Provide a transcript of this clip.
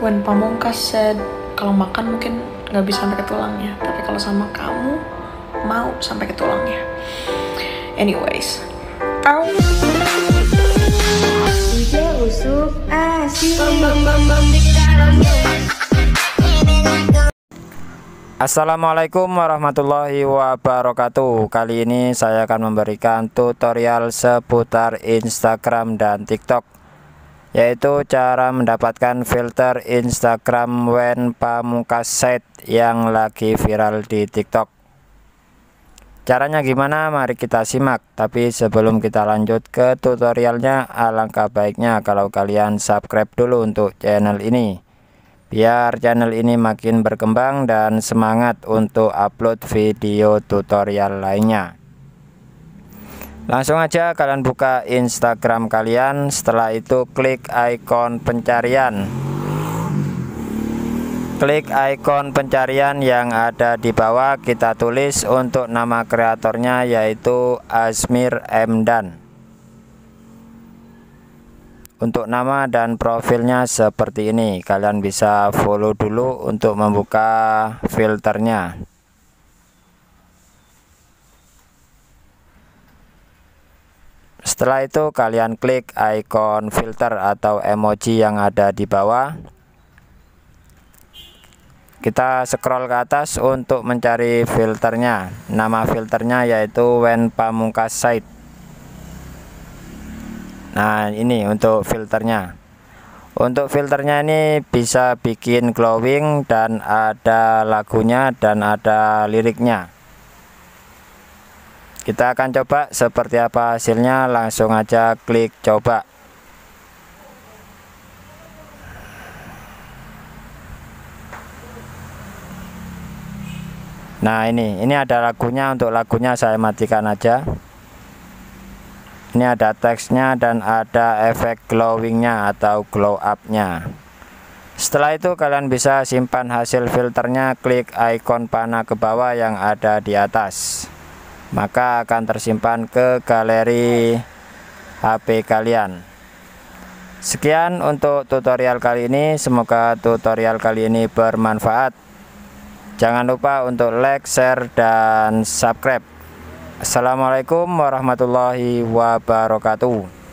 when Pamungkas said kalau makan mungkin nggak bisa sampai ke tulangnya, tapi kalau sama kamu mau sampai ke tulangnya. Anyways, Ow. Usuk Asik Assalamualaikum warahmatullahi wabarakatuh Kali ini saya akan memberikan tutorial seputar Instagram dan TikTok Yaitu cara mendapatkan filter Instagram when pamungkas set yang lagi viral di TikTok. Caranya gimana? Mari kita simak. Tapi sebelum kita lanjut ke tutorialnya Alangkah baiknya kalau kalian subscribe dulu untuk channel ini. Biar channel ini makin berkembang dan semangat untuk upload video tutorial lainnya langsung aja kalian buka Instagram kalian setelah itu klik ikon pencarian. Klik ikon pencarian yang ada di bawah kita tulis untuk nama kreatornya yaitu Asmir Emdan. Untuk nama dan profilnya seperti ini kalian bisa follow dulu untuk membuka filternya setelah itu kalian klik icon filter atau emoji yang ada di bawah. Kita scroll ke atas untuk mencari filternya. Nama filternya yaitu when pamungkas site Nah ini untuk filternya. Untuk filternya ini bisa bikin glowing dan ada lagunya dan ada liriknya Kita akan coba seperti apa hasilnya. Langsung aja klik coba. Nah ini. Ini ada lagunya. Untuk lagunya saya matikan aja. Ini ada teksnya dan ada efek glowingnya atau glow upnya setelah itu kalian bisa simpan hasil filternya. Klik ikon panah ke bawah yang ada di atas maka akan tersimpan ke galeri HP kalian. Sekian untuk tutorial kali ini. Semoga tutorial kali ini bermanfaat. Jangan lupa untuk like share dan subscribe. Assalamualaikum warahmatullahi wabarakatuh